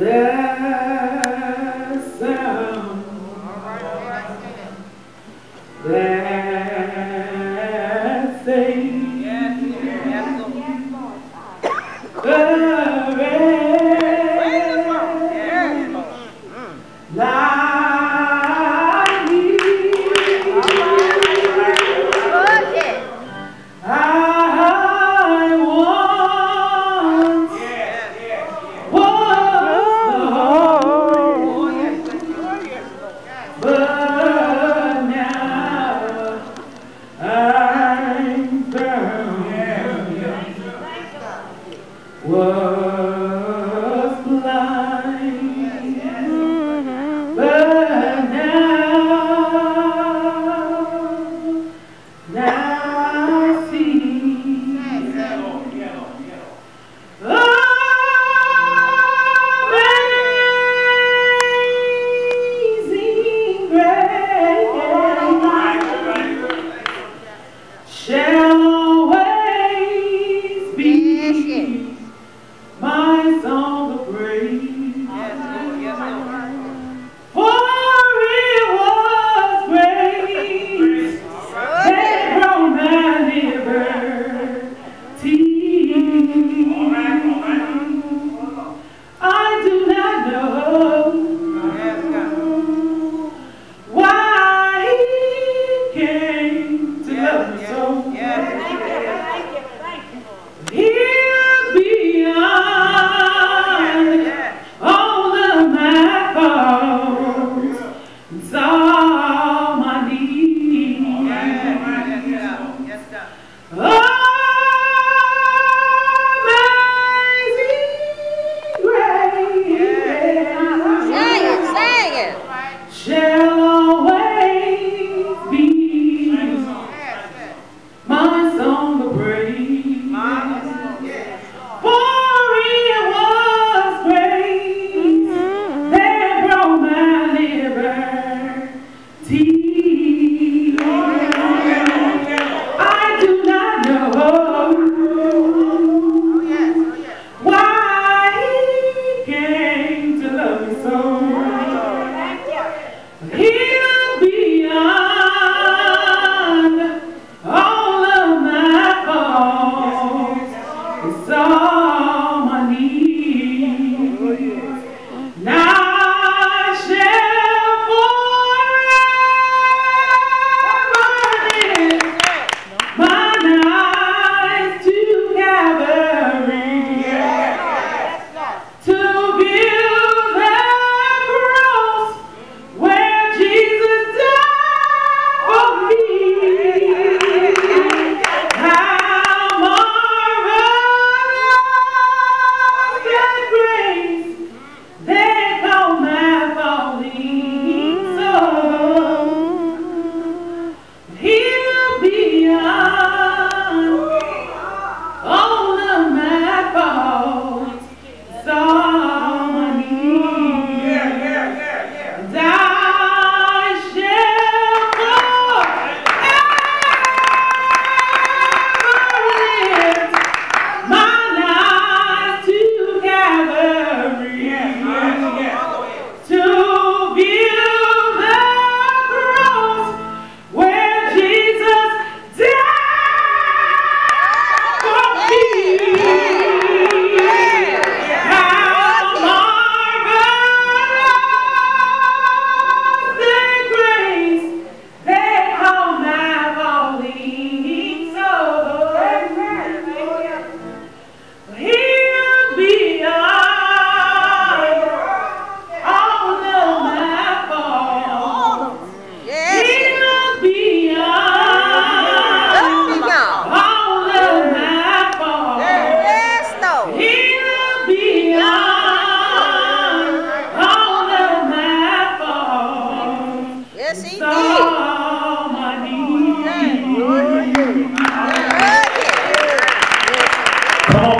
That sound. That thing. see